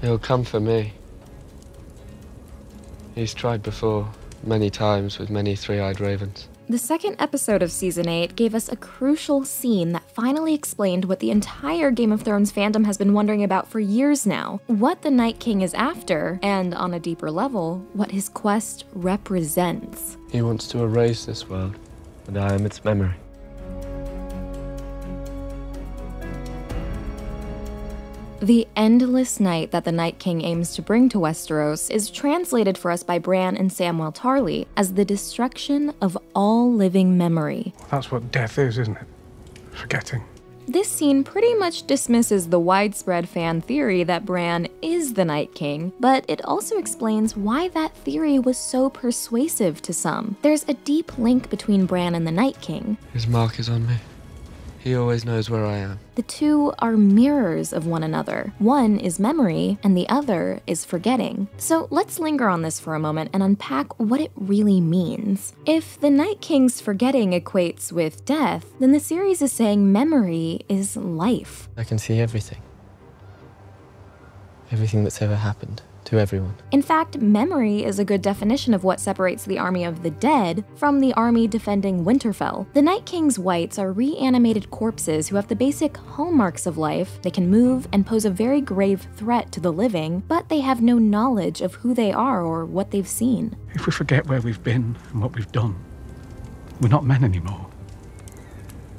He'll come for me. He's tried before, many times with many three eyed ravens. The second episode of season 8 gave us a crucial scene that finally explained what the entire Game of Thrones fandom has been wondering about for years now what the Night King is after, and on a deeper level, what his quest represents. He wants to erase this world, and I am its memory. The endless night that the Night King aims to bring to Westeros is translated for us by Bran and Samwell Tarly as the destruction of all living memory. That's what death is, isn't it? Forgetting. This scene pretty much dismisses the widespread fan theory that Bran is the Night King, but it also explains why that theory was so persuasive to some. There's a deep link between Bran and the Night King. His mark is on me. He always knows where I am. The two are mirrors of one another. One is memory, and the other is forgetting. So let's linger on this for a moment and unpack what it really means. If the Night King's forgetting equates with death, then the series is saying memory is life. I can see everything. Everything that's ever happened to everyone. In fact, memory is a good definition of what separates the army of the dead from the army defending Winterfell. The Night King's whites are reanimated corpses who have the basic hallmarks of life. They can move and pose a very grave threat to the living, but they have no knowledge of who they are or what they've seen. If we forget where we've been and what we've done, we're not men anymore.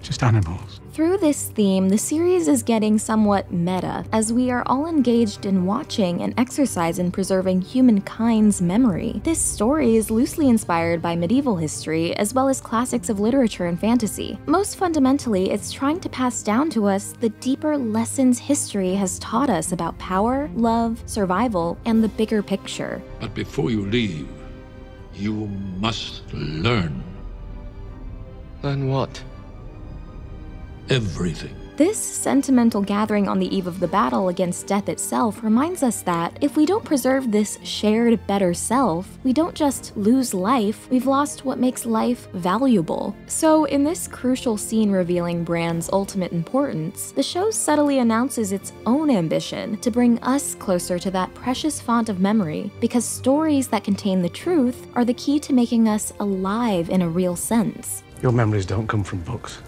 Just animals. Through this theme, the series is getting somewhat meta, as we are all engaged in watching an exercise in preserving humankind's memory. This story is loosely inspired by medieval history, as well as classics of literature and fantasy. Most fundamentally, it's trying to pass down to us the deeper lessons history has taught us about power, love, survival, and the bigger picture. But before you leave, you must learn Learn what? Everything. This sentimental gathering on the eve of the battle against death itself reminds us that if we don't preserve this shared better self, we don't just lose life, we've lost what makes life valuable. So, in this crucial scene revealing Bran's ultimate importance, the show subtly announces its own ambition to bring us closer to that precious font of memory, because stories that contain the truth are the key to making us alive in a real sense. Your memories don't come from books.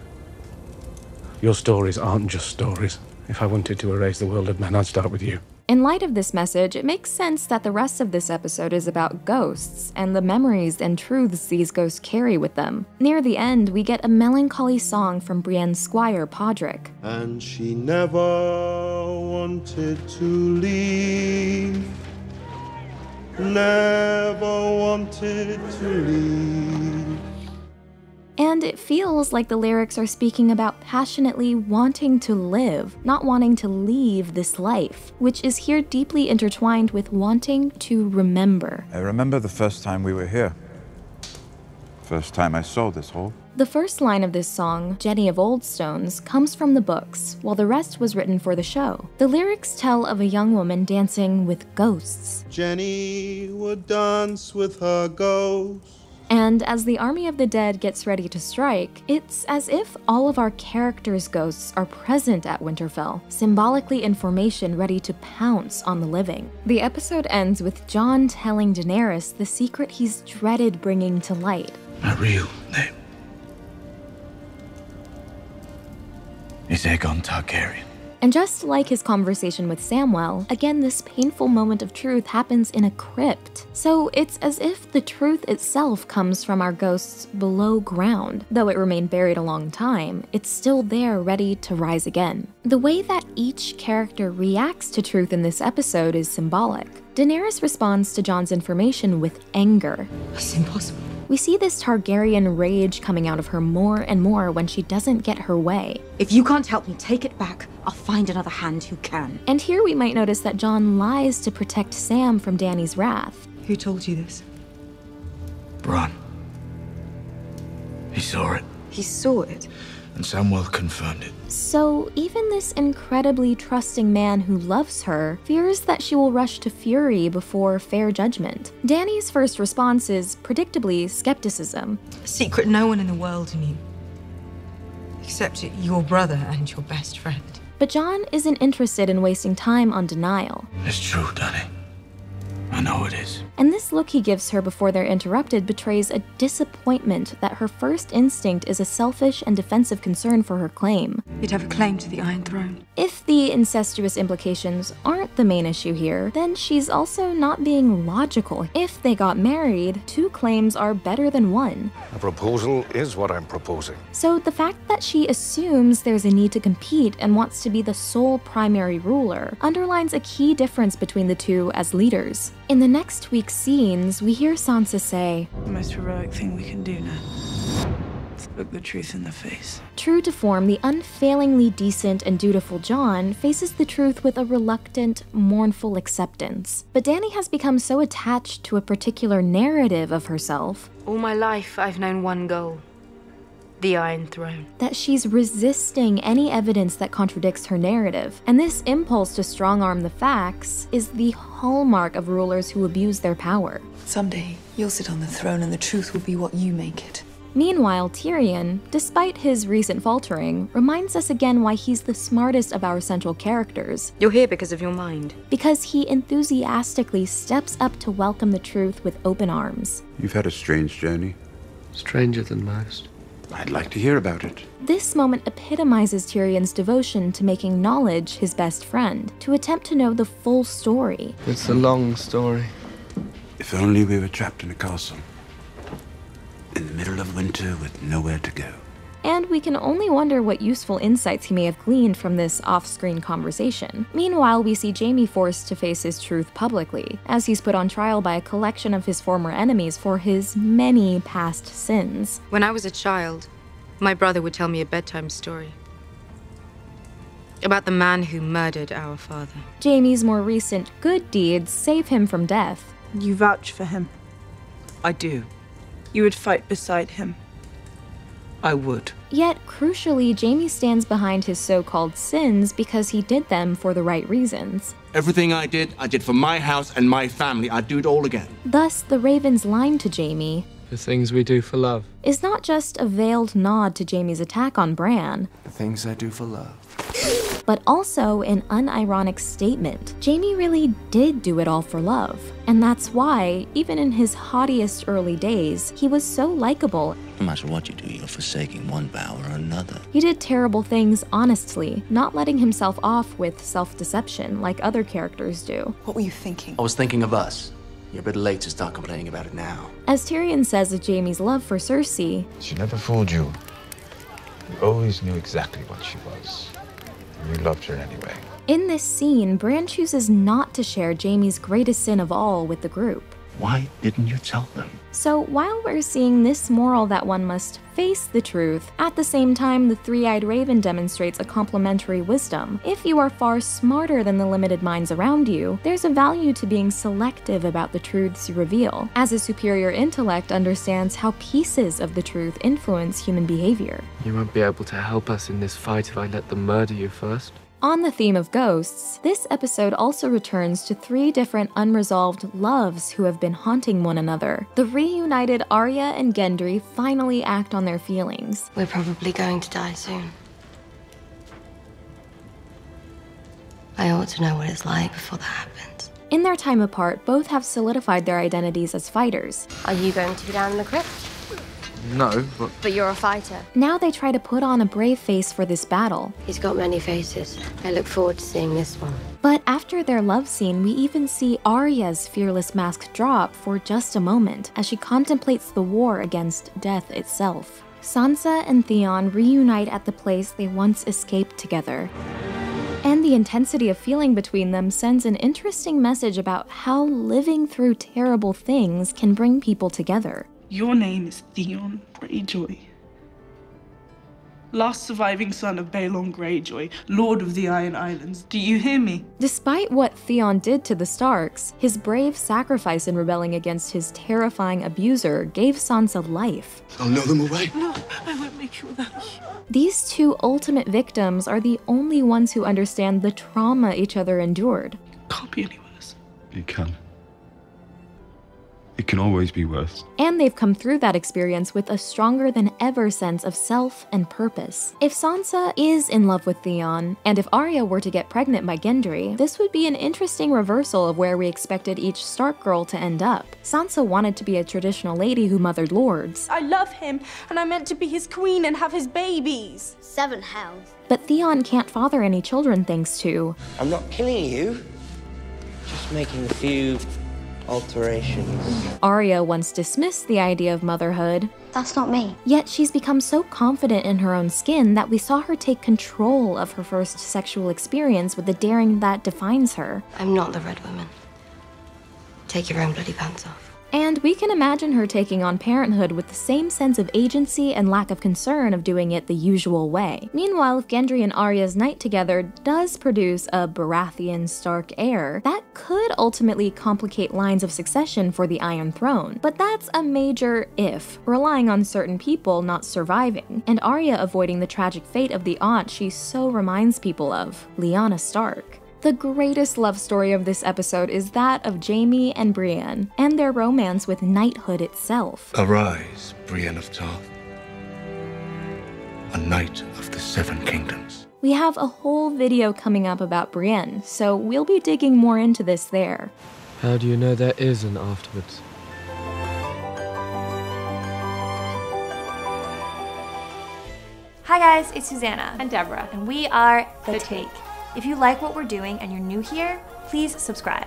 Your stories aren't just stories. If I wanted to erase the world of men, I'd start with you. In light of this message, it makes sense that the rest of this episode is about ghosts and the memories and truths these ghosts carry with them. Near the end, we get a melancholy song from Brienne's squire, Podrick. And she never wanted to leave. Never wanted to leave. And it feels like the lyrics are speaking about passionately wanting to live, not wanting to leave this life, which is here deeply intertwined with wanting to remember. I remember the first time we were here. First time I saw this hall. The first line of this song, Jenny of Old Stones, comes from the books, while the rest was written for the show. The lyrics tell of a young woman dancing with ghosts. Jenny would dance with her ghost. And as the army of the dead gets ready to strike, it's as if all of our characters' ghosts are present at Winterfell, symbolically in formation ready to pounce on the living. The episode ends with Jon telling Daenerys the secret he's dreaded bringing to light. My real name is Aegon Targaryen. And just like his conversation with Samwell, again, this painful moment of truth happens in a crypt. So it's as if the truth itself comes from our ghosts below ground. Though it remained buried a long time, it's still there ready to rise again. The way that each character reacts to truth in this episode is symbolic. Daenerys responds to Jon's information with anger. It's impossible. We see this Targaryen rage coming out of her more and more when she doesn't get her way. If you can't help me take it back, I'll find another hand who can. And here we might notice that Jon lies to protect Sam from Dany's wrath. Who told you this? Bran. He saw it, He saw it. And Samwell confirmed it. So, even this incredibly trusting man who loves her fears that she will rush to fury before fair judgment. Dany's first response is, predictably, skepticism. A secret no one in the world knew. Except your brother and your best friend. But Jon isn't interested in wasting time on denial. It's true, Dany. I know it is. And this look he gives her before they're interrupted betrays a disappointment that her first instinct is a selfish and defensive concern for her claim. You'd have a claim to the Iron Throne. If the incestuous implications aren't the main issue here, then she's also not being logical. If they got married, two claims are better than one. A proposal is what I'm proposing. So the fact that she assumes there's a need to compete and wants to be the sole primary ruler underlines a key difference between the two as leaders. In the next week's scenes, we hear Sansa say, The most heroic thing we can do now is look the truth in the face. True to form, the unfailingly decent and dutiful Jon faces the truth with a reluctant, mournful acceptance. But Dany has become so attached to a particular narrative of herself All my life, I've known one goal the Iron Throne. that she's resisting any evidence that contradicts her narrative. And this impulse to strong arm the facts is the hallmark of rulers who abuse their power. Someday, you'll sit on the throne and the truth will be what you make it. Meanwhile, Tyrion, despite his recent faltering, reminds us again why he's the smartest of our central characters. You're here because of your mind. Because he enthusiastically steps up to welcome the truth with open arms. You've had a strange journey. Stranger than most. I'd like to hear about it. This moment epitomizes Tyrion's devotion to making knowledge his best friend, to attempt to know the full story. It's a long story. If only we were trapped in a castle. In the middle of winter with nowhere to go. And we can only wonder what useful insights he may have gleaned from this off screen conversation. Meanwhile, we see Jaime forced to face his truth publicly, as he's put on trial by a collection of his former enemies for his many past sins. When I was a child, my brother would tell me a bedtime story about the man who murdered our father. Jaime's more recent good deeds save him from death. You vouch for him. I do. You would fight beside him. I would. Yet, crucially, Jaime stands behind his so called sins because he did them for the right reasons. Everything I did, I did for my house and my family. I'd do it all again. Thus, the Raven's line to Jaime The things we do for love. is not just a veiled nod to Jaime's attack on Bran, The things I do for love. But also an unironic statement. Jaime really did do it all for love. And that's why, even in his haughtiest early days, he was so likable. No matter what you do, you're forsaking one vow or another. He did terrible things honestly, not letting himself off with self deception like other characters do. What were you thinking? I was thinking of us. You're a bit late to start complaining about it now. As Tyrion says of Jaime's love for Cersei, She never fooled you. You always knew exactly what she was. You loved her anyway. in this scene, Bran chooses not to share Jaime's greatest sin of all with the group. Why didn't you tell them? So while we're seeing this moral that one must face the truth, at the same time the three-eyed raven demonstrates a complementary wisdom. If you are far smarter than the limited minds around you, there's a value to being selective about the truths you reveal, as a superior intellect understands how pieces of the truth influence human behavior. You won't be able to help us in this fight if I let them murder you first. On the theme of ghosts, this episode also returns to three different unresolved loves who have been haunting one another. The reunited Arya and Gendry finally act on their feelings. We're probably going to die soon. I ought to know what it's like before that happens. In their time apart, both have solidified their identities as fighters. Are you going to be down in the crypt? No, but But you're a fighter. Now they try to put on a brave face for this battle. He's got many faces. I look forward to seeing this one. But after their love scene, we even see Arya's fearless mask drop for just a moment as she contemplates the war against death itself. Sansa and Theon reunite at the place they once escaped together. And the intensity of feeling between them sends an interesting message about how living through terrible things can bring people together. Your name is Theon Greyjoy. Last surviving son of Balon Greyjoy, Lord of the Iron Islands. Do you hear me? Despite what Theon did to the Starks, his brave sacrifice in rebelling against his terrifying abuser gave Sansa life. I'll know them away. No, I won't make you without you. These two ultimate victims are the only ones who understand the trauma each other endured. Can't be any worse. It can. It can always be worse. And they've come through that experience with a stronger than ever sense of self and purpose. If Sansa is in love with Theon, and if Arya were to get pregnant by Gendry, this would be an interesting reversal of where we expected each Stark girl to end up. Sansa wanted to be a traditional lady who mothered lords. I love him, and I meant to be his queen and have his babies. Seven hells. But Theon can't father any children thanks to. I'm not killing you, just making a few alterations. Arya once dismissed the idea of motherhood. That's not me. Yet she's become so confident in her own skin that we saw her take control of her first sexual experience with the daring that defines her. I'm not the Red Woman. Take your own bloody pants off. And we can imagine her taking on parenthood with the same sense of agency and lack of concern of doing it the usual way. Meanwhile, if Gendry and Arya's night together does produce a Baratheon Stark heir, that could ultimately complicate lines of succession for the Iron Throne. But that's a major if, relying on certain people not surviving, and Arya avoiding the tragic fate of the aunt she so reminds people of, Lyanna Stark. The greatest love story of this episode is that of Jaime and Brienne, and their romance with knighthood itself. Arise, Brienne of Tarth, a knight of the Seven Kingdoms. We have a whole video coming up about Brienne, so we'll be digging more into this there. How do you know there is an afterwards? Hi guys, it's Susanna and Deborah, and we are The, Take. If you like what we're doing and you're new here, please subscribe.